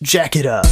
Jack it up.